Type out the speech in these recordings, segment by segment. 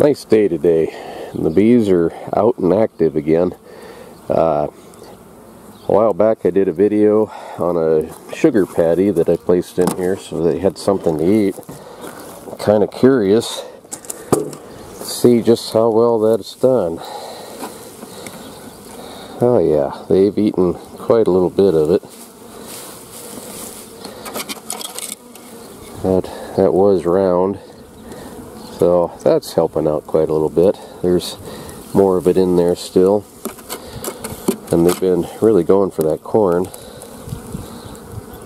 Nice day today. And the bees are out and active again. Uh, a while back I did a video on a sugar patty that I placed in here so they had something to eat. Kind of curious see just how well that's done. Oh yeah, they've eaten quite a little bit of it. That, that was round. So that's helping out quite a little bit. There's more of it in there still. And they've been really going for that corn.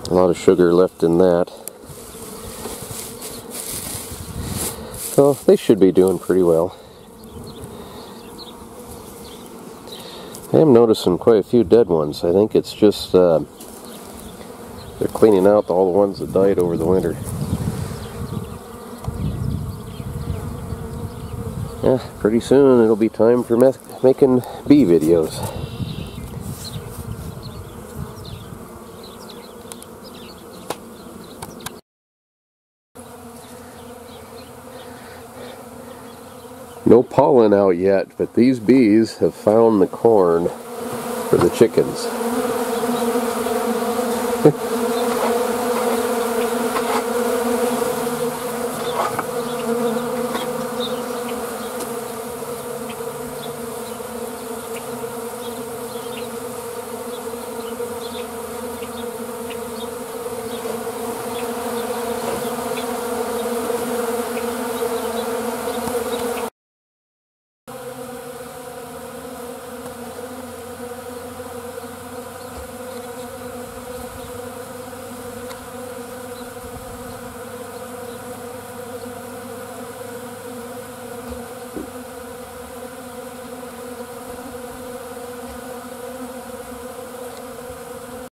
A lot of sugar left in that. So they should be doing pretty well. I am noticing quite a few dead ones. I think it's just uh, they're cleaning out all the ones that died over the winter. yeah, pretty soon it'll be time for making bee videos. No pollen out yet, but these bees have found the corn for the chickens.